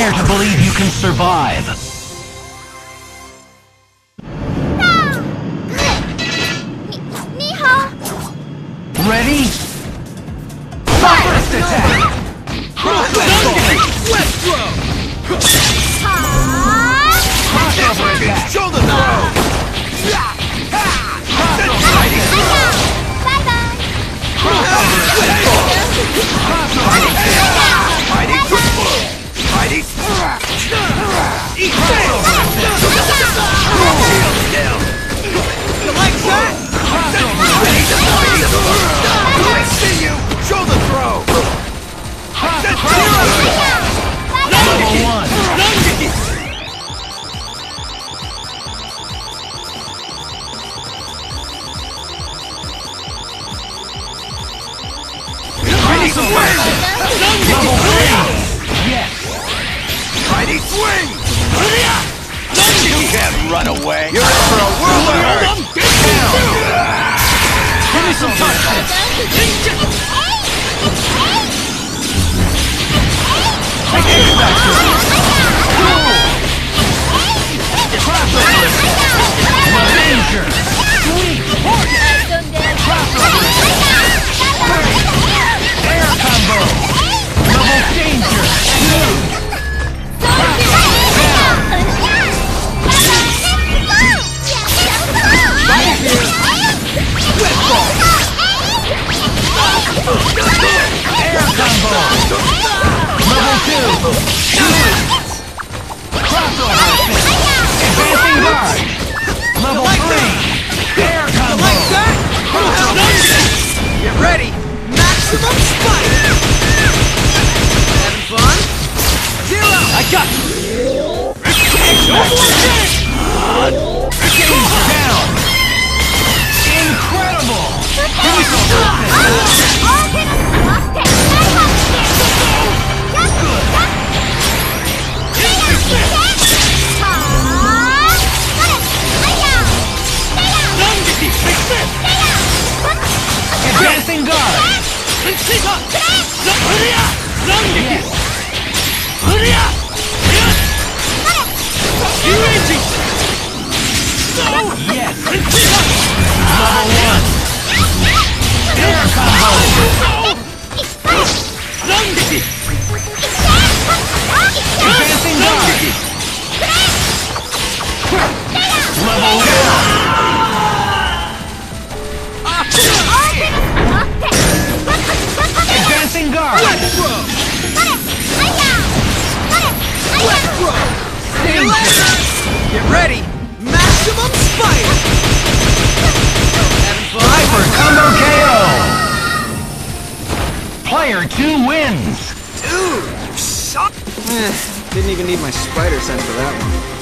Dare to believe you can survive. Eat You like that? I see you! Swing! You can't run away! You're in for a world of hurt! Give me some touch! Danger! I got you! Advancing guard! Level See! Get ready! Maximum Spider! Having? Hyper Combo KO! Player 2 wins! Dude, you suck! Eh, didn't even need my spider sense for that one.